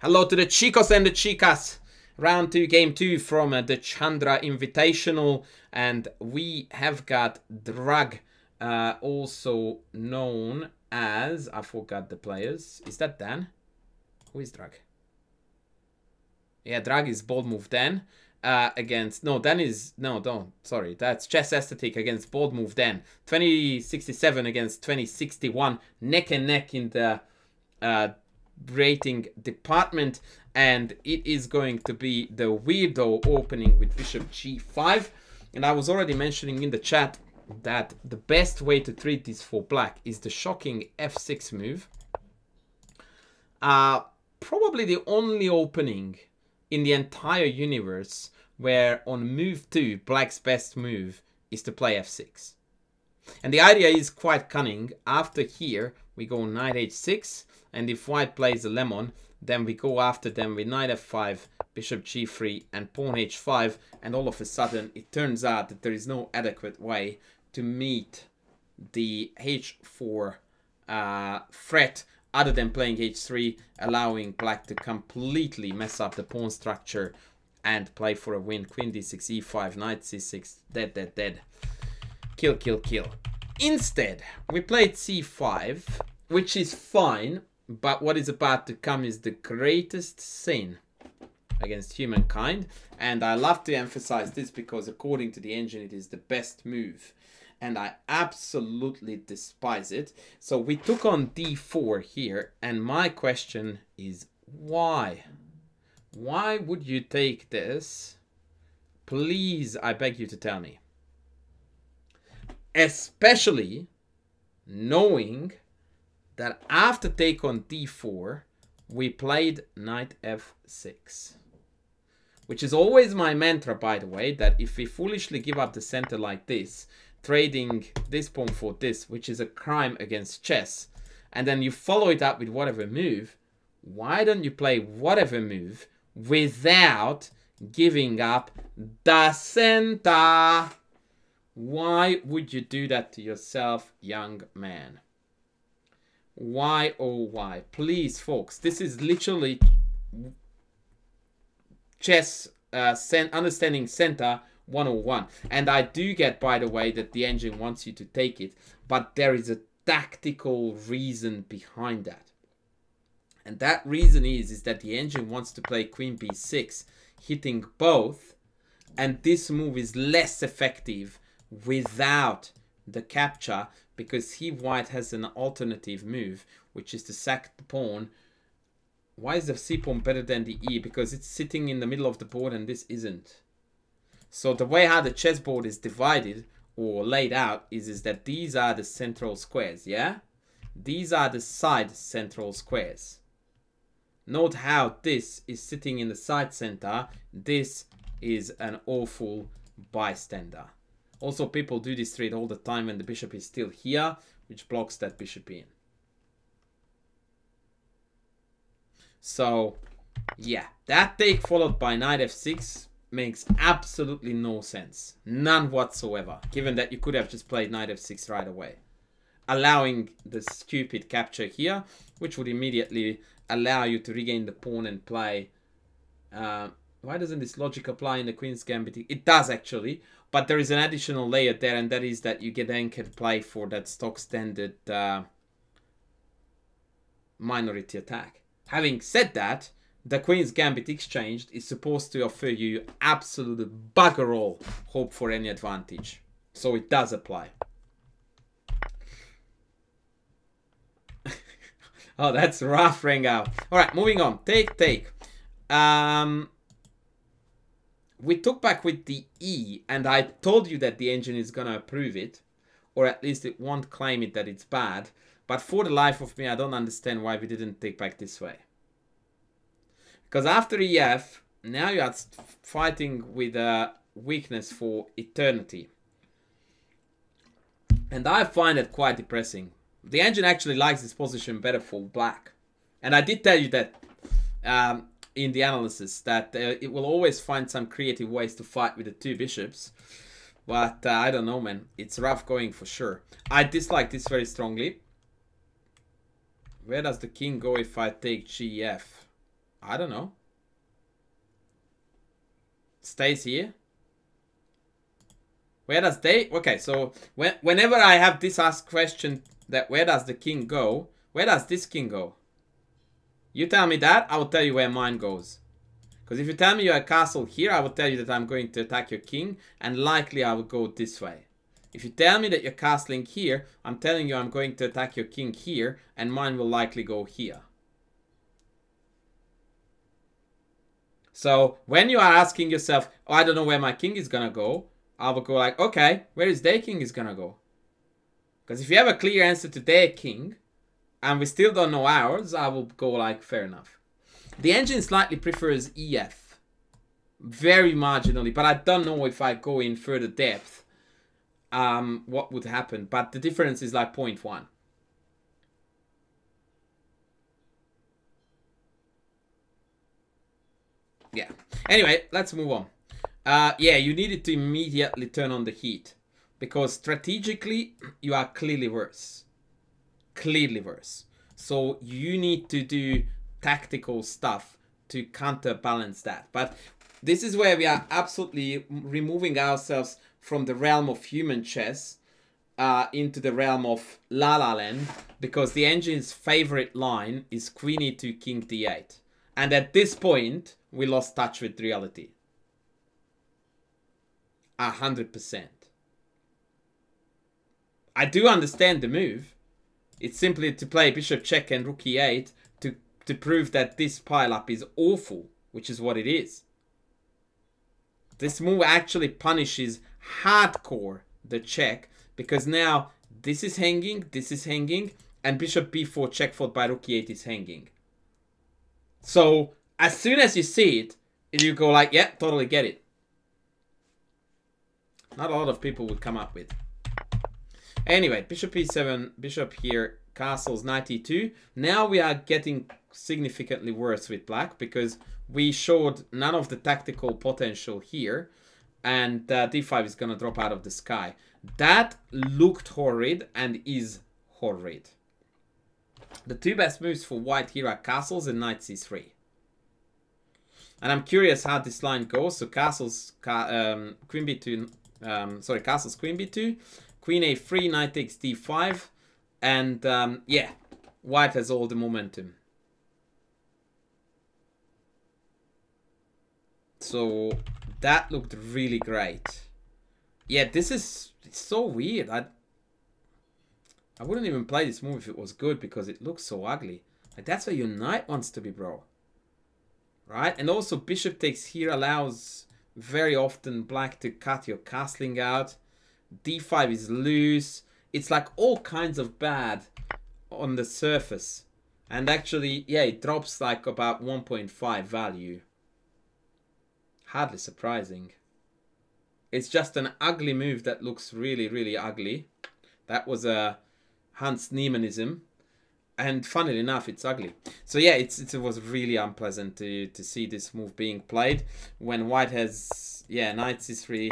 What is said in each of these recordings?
Hello to the chicos and the chicas. Round two, game two from uh, the Chandra Invitational. And we have got Drag, uh, also known as, I forgot the players. Is that Dan? Who is Drag? Yeah, Drag is bold move Dan. Uh, against no Dan is no don't sorry that's chess aesthetic against bold move Dan 2067 against 2061 neck and neck in the uh, rating department and it is going to be the weirdo opening with bishop g5 and I was already mentioning in the chat that the best way to treat this for black is the shocking f6 move uh, probably the only opening in the entire universe where on move 2, black's best move is to play f6. And the idea is quite cunning. After here, we go knight h6, and if white plays a lemon, then we go after them with knight f5, bishop g3, and pawn h5, and all of a sudden it turns out that there is no adequate way to meet the h4 uh, threat other than playing h3, allowing black to completely mess up the pawn structure and play for a win. Queen d6, e5, knight c6, dead, dead, dead. Kill, kill, kill. Instead, we played c5, which is fine, but what is about to come is the greatest sin against humankind. And I love to emphasize this because according to the engine, it is the best move. And I absolutely despise it. So we took on d4 here. And my question is why? Why would you take this? Please, I beg you to tell me. Especially knowing that after take on d4, we played knight f6. Which is always my mantra, by the way, that if we foolishly give up the center like this, trading this pawn for this, which is a crime against chess, and then you follow it up with whatever move, why don't you play whatever move without giving up the center. Why would you do that to yourself, young man? Why, oh why? Please, folks, this is literally chess uh, understanding center 101. And I do get, by the way, that the engine wants you to take it, but there is a tactical reason behind that. And that reason is, is that the engine wants to play queen b6, hitting both. And this move is less effective without the capture because he white has an alternative move, which is to sack the pawn. Why is the c pawn better than the e? Because it's sitting in the middle of the board and this isn't. So the way how the chessboard is divided or laid out is, is that these are the central squares, yeah? These are the side central squares. Note how this is sitting in the side center. This is an awful bystander. Also, people do this trade all the time when the bishop is still here, which blocks that bishop in. So, yeah, that take followed by knight f6 makes absolutely no sense. None whatsoever, given that you could have just played knight f6 right away. Allowing the stupid capture here, which would immediately allow you to regain the pawn and play. Uh, why doesn't this logic apply in the Queen's Gambit? It does actually, but there is an additional layer there, and that is that you get anchored play for that stock standard uh, minority attack. Having said that, the Queen's Gambit Exchange is supposed to offer you absolute bugger all hope for any advantage. So it does apply. Oh, that's rough, Renga. All right, moving on. Take, take. Um, we took back with the E, and I told you that the engine is going to approve it. Or at least it won't claim it that it's bad. But for the life of me, I don't understand why we didn't take back this way. Because after EF, now you are fighting with a weakness for eternity. And I find it quite depressing. The engine actually likes this position better for black. And I did tell you that um, in the analysis that uh, it will always find some creative ways to fight with the two bishops. But uh, I don't know, man. It's rough going for sure. I dislike this very strongly. Where does the king go if I take gf? I don't know. Stays here. Where does they... Okay, so when, whenever I have this asked question that where does the king go, where does this king go? You tell me that, I will tell you where mine goes. Because if you tell me you're a castle here, I will tell you that I'm going to attack your king, and likely I will go this way. If you tell me that you're castling here, I'm telling you I'm going to attack your king here, and mine will likely go here. So when you are asking yourself, oh, I don't know where my king is gonna go, I will go like, okay, where is their king is gonna go? Because if you have a clear answer to their king, and we still don't know ours, I will go like, fair enough. The engine slightly prefers EF. Very marginally, but I don't know if I go in further depth, um, what would happen. But the difference is like 0.1. Yeah. Anyway, let's move on. Uh, yeah, you needed to immediately turn on the heat. Because strategically, you are clearly worse. Clearly worse. So you need to do tactical stuff to counterbalance that. But this is where we are absolutely removing ourselves from the realm of human chess uh, into the realm of La La Land because the engine's favorite line is Queen e2, King d8. And at this point, we lost touch with reality. A hundred percent. I do understand the move. It's simply to play bishop check and rook e8 to, to prove that this pileup is awful, which is what it is. This move actually punishes hardcore the check because now this is hanging, this is hanging, and bishop b4 check followed by rook e8 is hanging. So as soon as you see it, you go like, yeah, totally get it. Not a lot of people would come up with. Anyway, bishop e7, bishop here, castles knight e2. Now we are getting significantly worse with black because we showed none of the tactical potential here and uh, d5 is gonna drop out of the sky. That looked horrid and is horrid. The two best moves for white here are castles and knight c3. And I'm curious how this line goes. So castles, ca um, queen b2, um, sorry, castles, queen b2, queen a3, knight takes d5. And um, yeah, white has all the momentum. So that looked really great. Yeah, this is so weird. I I wouldn't even play this move if it was good because it looks so ugly. Like that's where your knight wants to be, bro. Right? And also bishop takes here allows very often black to cut your castling out. D5 is loose. It's like all kinds of bad on the surface. And actually, yeah, it drops like about 1.5 value. Hardly surprising. It's just an ugly move that looks really, really ugly. That was a Hans Niemanism. And funnily enough, it's ugly. So yeah, it's, it was really unpleasant to, to see this move being played when white has, yeah, knight c3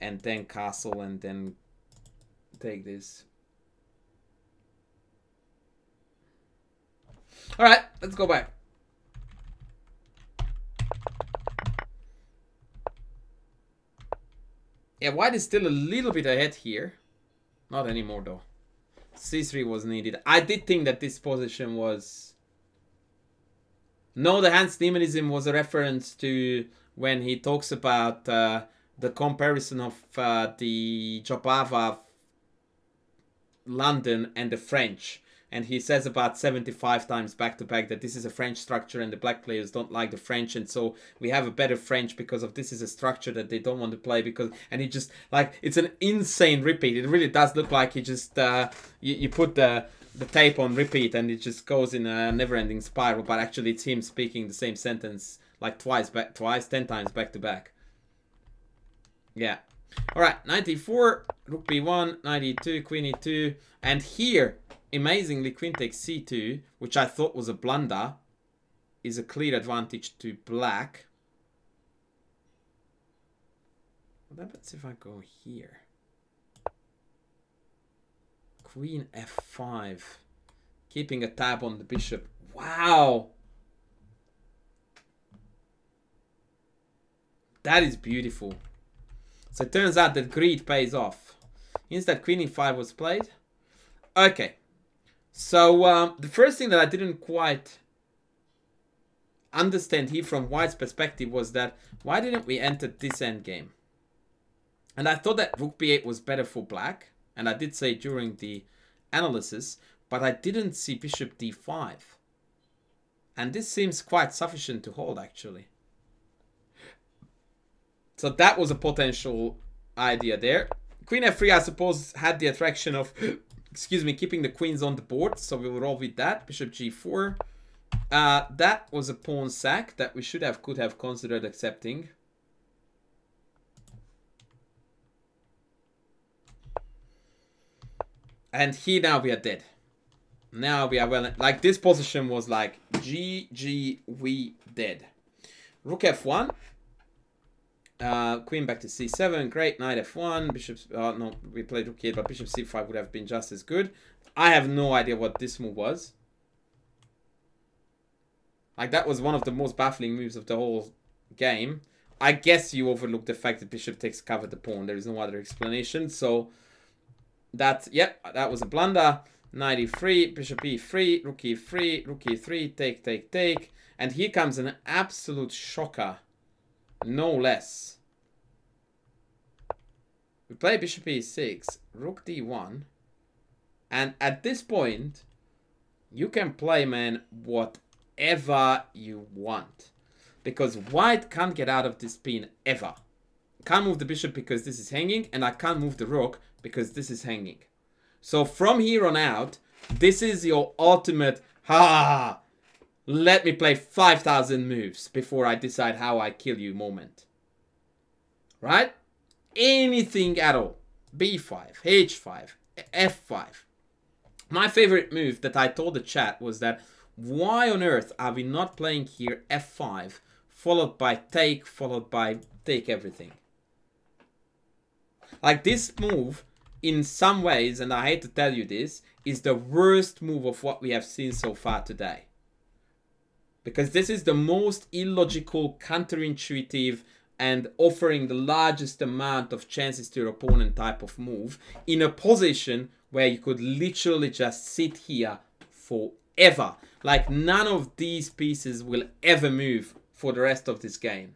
and then castle and then take this. All right, let's go back. Yeah, white is still a little bit ahead here. Not anymore though. C3 was needed. I did think that this position was... No, the Hans Niemanism was a reference to when he talks about uh, the comparison of uh, the Jobava London and the French. And he says about 75 times back to back that this is a French structure and the black players don't like the French. And so we have a better French because of this is a structure that they don't want to play because and he just like it's an insane repeat. It really does look like he just uh, you, you put the the tape on repeat and it just goes in a never-ending spiral. But actually it's him speaking the same sentence like twice back twice ten times back to back yeah all right 94 rook b1 92 queen e2 and here amazingly, queen takes c2, which I thought was a blunder, is a clear advantage to black. What happens if I go here? Queen f5. Keeping a tab on the bishop. Wow! That is beautiful. So it turns out that greed pays off. Instead, queen e5 was played. Okay. So um, the first thing that I didn't quite understand here from White's perspective was that why didn't we enter this endgame? And I thought that rook b8 was better for black. And I did say during the analysis. But I didn't see bishop d5. And this seems quite sufficient to hold actually. So that was a potential idea there. Queen f3, I suppose, had the attraction of, excuse me, keeping the queens on the board. So we will roll with that. Bishop g4. Uh, that was a pawn sack that we should have, could have considered accepting. And here now we are dead. Now we are well, like this position was like GG, we dead. Rook f1. Uh, queen back to c7, great. Knight f1, bishop. Uh, no, we played rook here, but bishop c5 would have been just as good. I have no idea what this move was. Like that was one of the most baffling moves of the whole game. I guess you overlooked the fact that bishop takes cover the pawn. There is no other explanation. So that, yep, that was a blunder. Knight e3, bishop e3, rook e3, rook e3, take, take, take. And here comes an absolute shocker. No less. We play bishop e6, rook d1. And at this point, you can play, man, whatever you want. Because white can't get out of this pin ever. Can't move the bishop because this is hanging. And I can't move the rook because this is hanging. So from here on out, this is your ultimate, ha, let me play 5,000 moves before I decide how I kill you moment. Right? Anything at all. B5, H5, F5. My favorite move that I told the chat was that why on earth are we not playing here F5 followed by take followed by take everything? Like this move in some ways, and I hate to tell you this, is the worst move of what we have seen so far today. Because this is the most illogical, counterintuitive, and offering the largest amount of chances to your opponent type of move in a position where you could literally just sit here forever. Like none of these pieces will ever move for the rest of this game.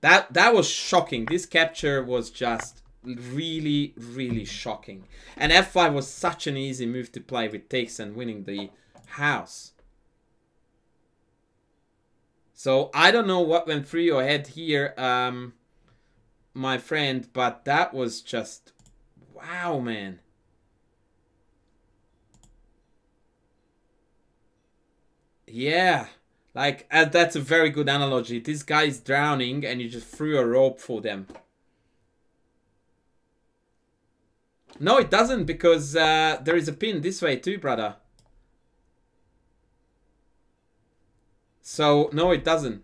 That that was shocking. This capture was just really, really shocking. And f5 was such an easy move to play with takes and winning the house. So I don't know what went through your head here, um, my friend, but that was just, wow, man. Yeah. Like, uh, that's a very good analogy. This guy is drowning and you just threw a rope for them. No, it doesn't because uh, there is a pin this way too, brother. So, no, it doesn't.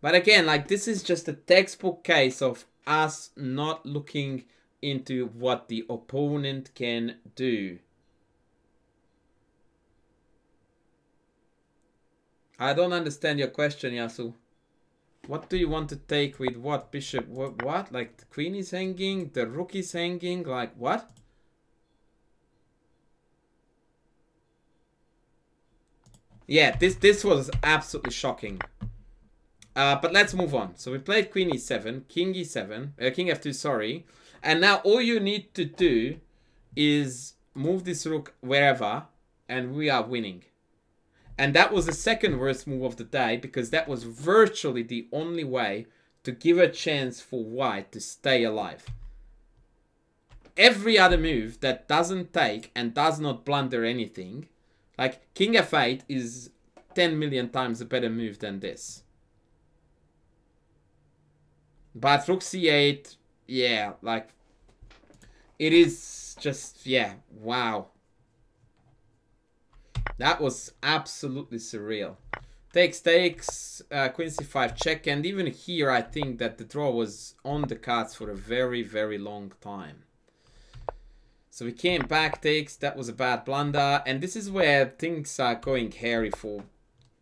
But again, like, this is just a textbook case of us not looking into what the opponent can do. I don't understand your question, Yasu. What do you want to take with what? Bishop, what? what? Like the queen is hanging, the rook is hanging, like what? Yeah, this this was absolutely shocking. Uh, but let's move on. So we played queen e7, king e7, uh, king f2, sorry. And now all you need to do is move this rook wherever, and we are winning. And that was the second worst move of the day because that was virtually the only way to give a chance for white to stay alive. Every other move that doesn't take and does not blunder anything, like king f8 is 10 million times a better move than this. But rook c8, yeah, like it is just, yeah, wow. That was absolutely surreal. Takes, takes, uh, queen c5 check, and even here I think that the draw was on the cards for a very, very long time. So we came back takes. That was a bad blunder. And this is where things are going hairy for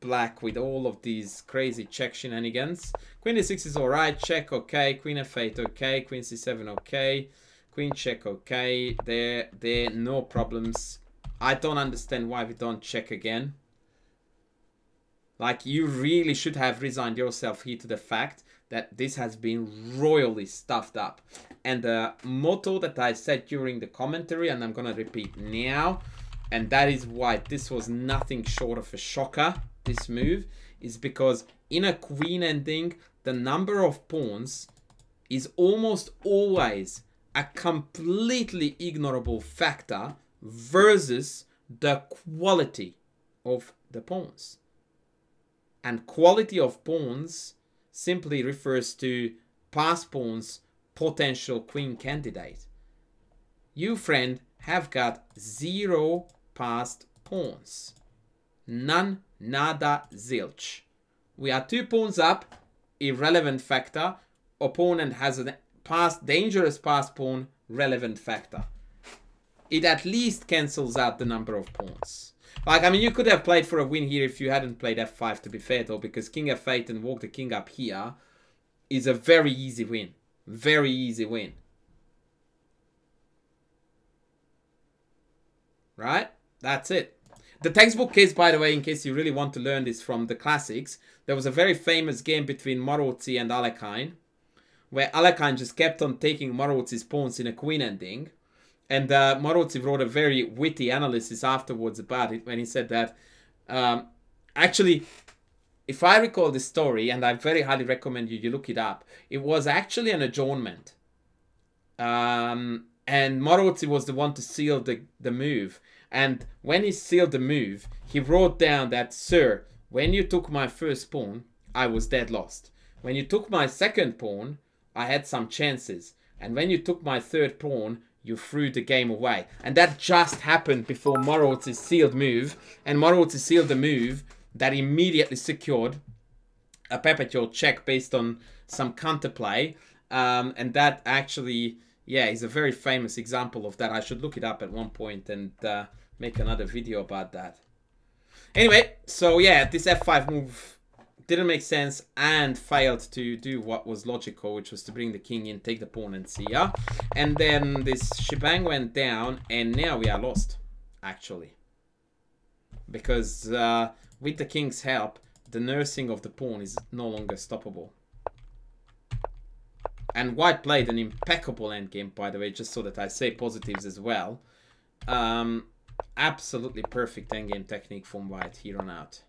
black with all of these crazy check shenanigans. Queen d6 is alright. Check okay. Queen f8 okay. Queen c7 okay. Queen check okay. There, there, no problems. I don't understand why we don't check again. Like, you really should have resigned yourself here to the fact that this has been royally stuffed up. And the motto that I said during the commentary, and I'm gonna repeat now, and that is why this was nothing short of a shocker, this move, is because in a queen ending, the number of pawns is almost always a completely ignorable factor versus the quality of the pawns. And quality of pawns simply refers to pass pawns potential queen candidate. You, friend, have got zero passed pawns. None, nada, zilch. We are two pawns up, irrelevant factor. Opponent has a passed, dangerous pass pawn, relevant factor. It at least cancels out the number of pawns. Like, I mean, you could have played for a win here if you hadn't played f5 to be fair, though, because king f8 and walk the king up here is a very easy win. Very easy win. Right? That's it. The textbook case, by the way, in case you really want to learn this from the classics, there was a very famous game between Maróczy and Alekhine, where Alekhine just kept on taking Maróczy's pawns in a queen ending, and uh, Maróczy wrote a very witty analysis afterwards about it when he said that um, actually, if I recall the story, and I very highly recommend you, you look it up, it was actually an adjournment. Um, and Maróczy was the one to seal the, the move. And when he sealed the move, he wrote down that, Sir, when you took my first pawn, I was dead lost. When you took my second pawn, I had some chances. And when you took my third pawn, you threw the game away. And that just happened before Maróczy sealed move. And Maróczy sealed the move that immediately secured a perpetual check based on some counterplay. Um, and that actually, yeah, is a very famous example of that. I should look it up at one point and uh, make another video about that. Anyway, so yeah, this f5 move didn't make sense and failed to do what was logical, which was to bring the king in, take the pawn and see ya. And then this shebang went down and now we are lost, actually. Because uh, with the king's help, the nursing of the pawn is no longer stoppable. And white played an impeccable endgame, by the way, just so that I say positives as well. Um, absolutely perfect endgame technique from white here on out.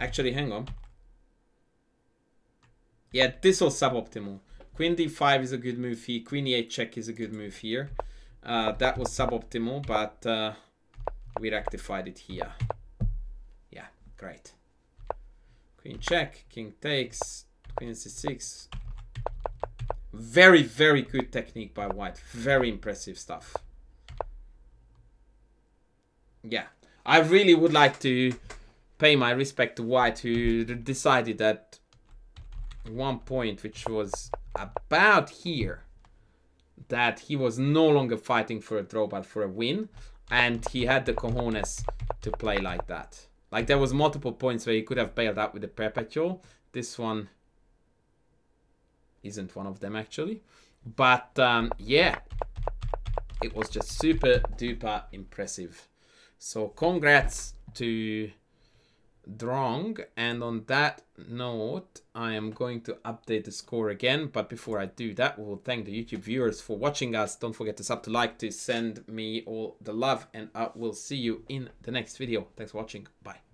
Actually, hang on. Yeah, this was suboptimal. Queen d5 is a good move here. Queen e8 check is a good move here. Uh, that was suboptimal, but uh, we rectified it here. Yeah, great. Queen check, king takes, queen c6. Very, very good technique by white. Very impressive stuff. Yeah, I really would like to pay my respect to White, who decided at one point, which was about here, that he was no longer fighting for a draw but for a win, and he had the cojones to play like that. Like there was multiple points where he could have bailed out with the perpetual. This one isn't one of them actually. But um, yeah, it was just super duper impressive. So congrats to Drong. And on that note, I am going to update the score again. But before I do that, we will thank the YouTube viewers for watching us. Don't forget to sub to like to send me all the love. And I will see you in the next video. Thanks for watching. Bye.